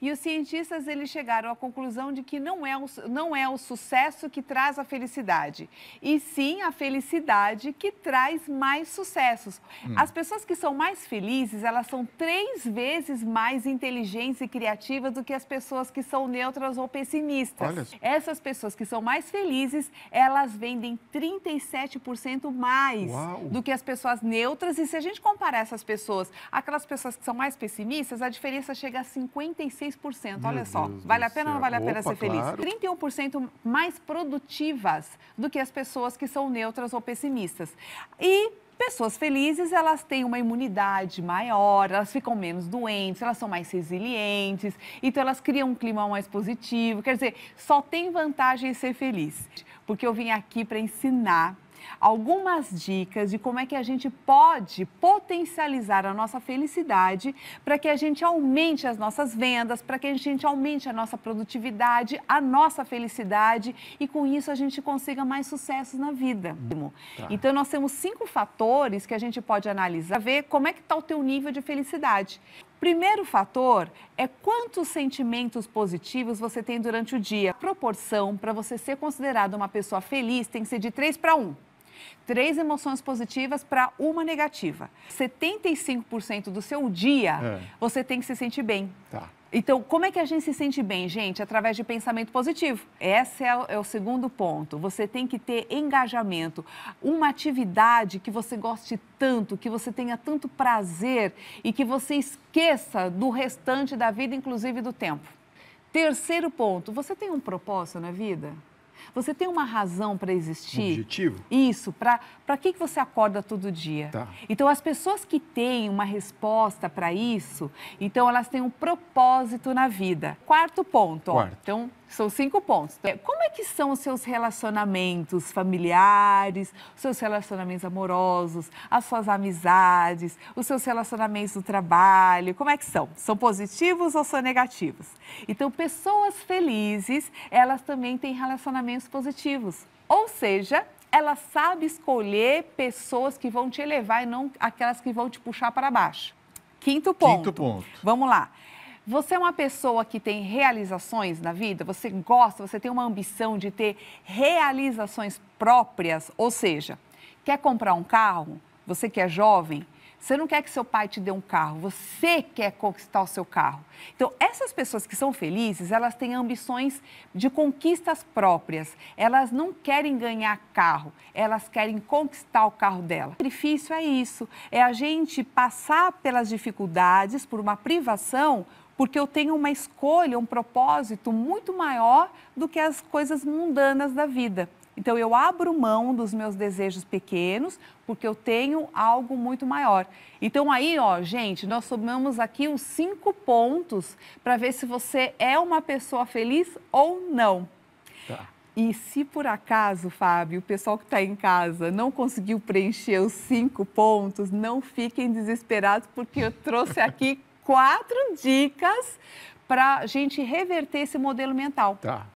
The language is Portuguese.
E os cientistas eles chegaram à conclusão de que não é o, não é o sucesso que traz a felicidade, e sim a felicidade que traz mais sucessos. Hum. As pessoas que são mais felizes, elas são três vezes mais inteligentes e criativas do que as pessoas que são neutras ou pessimistas. Olha. Essas pessoas que são mais felizes, elas vendem 37% mais Uau. do que as pessoas neutras. E se a gente comparar essas pessoas, aquelas pessoas que são mais pessimistas, a diferença chega a 56%. Meu Olha só, Deus vale a pena ou não vale a pena Opa, ser feliz? Claro. 31% mais produtivas do que as pessoas que são neutras ou pessimistas. E Pessoas felizes, elas têm uma imunidade maior, elas ficam menos doentes, elas são mais resilientes, então elas criam um clima mais positivo. Quer dizer, só tem vantagem em ser feliz, porque eu vim aqui para ensinar algumas dicas de como é que a gente pode potencializar a nossa felicidade para que a gente aumente as nossas vendas, para que a gente aumente a nossa produtividade, a nossa felicidade e com isso a gente consiga mais sucessos na vida. Tá. Então nós temos cinco fatores que a gente pode analisar, ver como é que está o teu nível de felicidade. Primeiro fator é quantos sentimentos positivos você tem durante o dia. A proporção para você ser considerado uma pessoa feliz tem que ser de 3 para 1 três emoções positivas para uma negativa. 75% do seu dia é. você tem que se sentir bem. Tá. Então, como é que a gente se sente bem, gente? Através de pensamento positivo. Esse é o, é o, segundo ponto. Você tem que ter engajamento. Uma atividade que você goste tanto, que você tenha tanto prazer e que você esqueça do restante da vida, inclusive do tempo. Terceiro ponto, você tem um propósito na vida? Você tem uma razão para existir? Um objetivo? Isso. Para que, que você acorda todo dia? Tá. Então, as pessoas que têm uma resposta para isso, então elas têm um propósito na vida. Quarto ponto. Quarto. Ó, então, são cinco pontos. Então, como é que são os seus relacionamentos familiares, os seus relacionamentos amorosos, as suas amizades, os seus relacionamentos do trabalho? Como é que são? São positivos ou são negativos? Então, pessoas felizes, elas também têm relacionamentos positivos. Ou seja, ela sabe escolher pessoas que vão te elevar e não aquelas que vão te puxar para baixo. Quinto ponto. Quinto ponto. Vamos lá. Você é uma pessoa que tem realizações na vida? Você gosta, você tem uma ambição de ter realizações próprias? Ou seja, quer comprar um carro? Você que é jovem, você não quer que seu pai te dê um carro, você quer conquistar o seu carro. Então, essas pessoas que são felizes, elas têm ambições de conquistas próprias. Elas não querem ganhar carro, elas querem conquistar o carro dela. O sacrifício é isso, é a gente passar pelas dificuldades, por uma privação, porque eu tenho uma escolha, um propósito muito maior do que as coisas mundanas da vida. Então eu abro mão dos meus desejos pequenos porque eu tenho algo muito maior. Então aí, ó, gente, nós somamos aqui os cinco pontos para ver se você é uma pessoa feliz ou não. Tá. E se por acaso, Fábio, o pessoal que está em casa não conseguiu preencher os cinco pontos, não fiquem desesperados porque eu trouxe aqui quatro dicas para a gente reverter esse modelo mental. Tá.